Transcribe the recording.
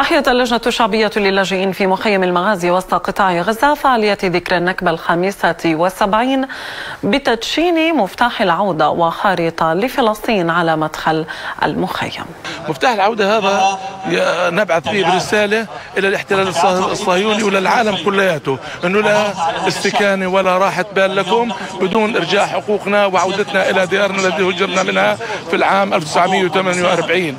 أحيت اللجنة الشعبية للاجئين في مخيم المغازي وسط قطاع غزة فعالية ذكرى النكبة الخامسة والسبعين بتدشين مفتاح العودة وخارطة لفلسطين على مدخل المخيم. مفتاح العودة هذا نبعث فيه برسالة إلى الاحتلال الصهيوني وللعالم كلياته. أنه لا استكانة ولا راحة بال لكم بدون إرجاع حقوقنا وعودتنا إلى ديارنا التي هجرنا منها في العام 1948